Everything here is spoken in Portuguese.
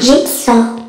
Jigsaw.